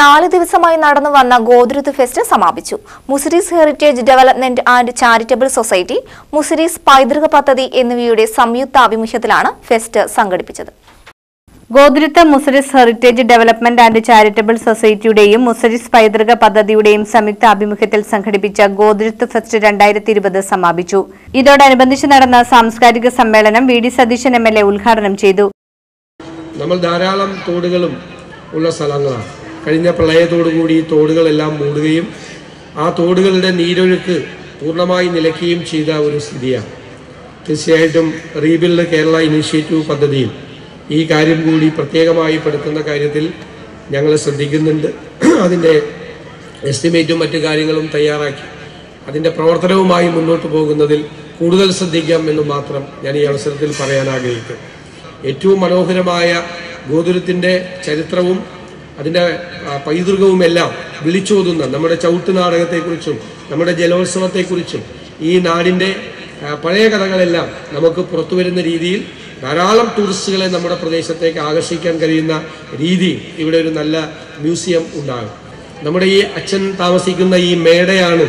നാല് ദിവസമായി നടന്നു വന്ന ഗോദ്രുത് ഫെസ്റ്റ് സമാപിച്ചു. Muziris heritage development and charitable society Muziris പൈതൃക പദ്ധതി എന്നിവയുടെ സംയുക്താഭിമുഖ്യത്തിലാണ് ഫെസ്റ്റ് സംഘടിപ്പിച്ചത്. ഗോദ്രുത്ത Muziris heritage development and charitable സൊസൈറ്റിയുടെയും Muziris പൈതൃക പദ്ധതിയുടെയും സംയുക്ത ആഭിമുഖ്യത്തിൽ സംഘടിപ്പിച്ച ഗോദ്രുത്ത് ഫെസ്റ്റ് രണ്ടായിരത്തി ഇരുപത് സമാപിച്ചു. ഇതോടനുബന്ധിച്ച് നടന്ന സാംസ്കാരിക സമ്മേളനം V D Satheesan M L A ഉദ്ഘാടനം ചെയ്തു. നമ്മൾ ധാരാളം തോടുകളും ഉള്ള സ്ഥലങ്ങളാണ്. കഴിഞ്ഞ പ്രളയത്തോടുകൂടി ഈ തോടുകളെല്ലാം മൂടുകയും ആ തോടുകളുടെ നീരൊഴുക്ക് പൂർണമായി നിലയ്ക്കുകയും ചെയ്ത ഒരു സ്ഥിതിയാണ്. തീർച്ചയായിട്ടും റീബിൽഡ് കേരള ഇനിഷ്യേറ്റീവ് പദ്ധതിയിൽ ഈ കാര്യം കൂടി പ്രത്യേകമായി പെടുത്തുന്ന കാര്യത്തിൽ ഞങ്ങൾ ശ്രദ്ധിക്കുന്നുണ്ട്. അതിന്റെ എസ്റ്റിമേറ്റും മറ്റു കാര്യങ്ങളും തയ്യാറാക്കി. അതിന്റെ പ്രവർത്തനവുമായി മുന്നോട്ട് പോകുന്നതിൽ കൂടുതൽ ശ്രദ്ധിക്കാം എന്ന് മാത്രം ഞാൻ ഈ അവസരത്തിൽ പറയാൻ ആഗ്രഹിക്കുന്നു ഏറ്റവും മനോഹരമായ ഗോതുരത്തിന്റെ ചരിത്രവും അതിന്റെ പൈതൃകവും പൈതൃകവുമെല്ലാം വിളിച്ചോതുന്ന നമ്മുടെ ചവിട്ട് നാടകത്തെക്കുറിച്ചും നമ്മുടെ ജലോത്സവത്തെക്കുറിച്ചും ഈ നാടിന്റെ പഴയ കഥകളെല്ലാം നമുക്ക് പുറത്തു വരുന്ന രീതിയിൽ ധാരാളം ടൂറിസ്റ്റുകളെ നമ്മുടെ പ്രദേശത്തേക്ക് ആകർഷിക്കാൻ കഴിയുന്ന രീതി ഇവിടെ ഒരു നല്ല മ്യൂസിയം ഉണ്ടാകും. നമ്മുടെ ഈ അച്ഛൻ താമസിക്കുന്ന ഈ മേടയാണ്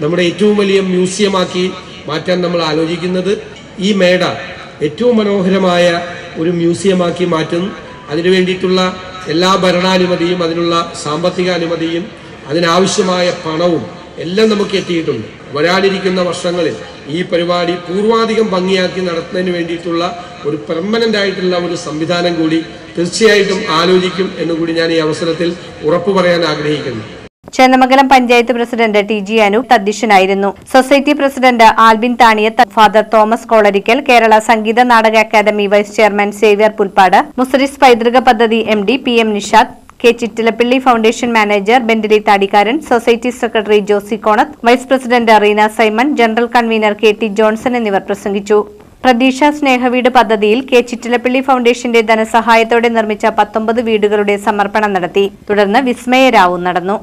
നമ്മുടെ ഏറ്റവും വലിയ മ്യൂസിയമാക്കി മാറ്റാൻ നമ്മൾ ആലോചിക്കുന്നത്. ഈ മേട ഏറ്റവും മനോഹരമായ ഒരു മ്യൂസിയമാക്കി മാറ്റും അതിനു വേണ്ടിയിട്ടുള്ള എല്ലാ ഭരണാനുമതിയും അതിനുള്ള സാമ്പത്തിക അനുമതിയും അതിനാവശ്യമായ പണവും എല്ലാം നമുക്ക് എത്തിയിട്ടുണ്ട്. വരാനിരിക്കുന്ന വർഷങ്ങളിൽ ഈ പരിപാടി പൂർവാധികം ഭംഗിയാക്കി നടത്തുന്നതിന് വേണ്ടിയിട്ടുള്ള ഒരു പെർമനന്റ് ആയിട്ടുള്ള ഒരു സംവിധാനം കൂടി തീർച്ചയായിട്ടും ആലോചിക്കും എന്നുകൂടി ഞാൻ ഈ അവസരത്തിൽ ഉറപ്പു പറയാൻ ആഗ്രഹിക്കുന്നു. Chennamangalam panchayat president T G Anoop അധ്യക്ഷനായിരുന്നു society president Albin Thaniyath father Thomas Kolarikkal Kerala Sangeetha Nataka academy vice chairman Xavier Pulppad Muziris പൈതൃക പദ്ധതി M D P M Nishad K Chittilappilly foundation manager Bentley Thadikkaran society secretary Josy Konath vice president Reena Simon general convener K T Johnson എന്നിവർ പ്രസംഗിച്ചു. പ്രതീക്ഷ സ്നേഹവീട് പദ്ധതിയിൽ K Chittilappilly ഫൗണ്ടേഷന്റെ ധനസഹായത്തോടെ നിർമ്മിച്ച പത്തൊമ്പത് വീടുകളുടെ സമർപ്പണം നടത്തി. തുടർന്ന് വിസ്മയരാവും നടന്നു.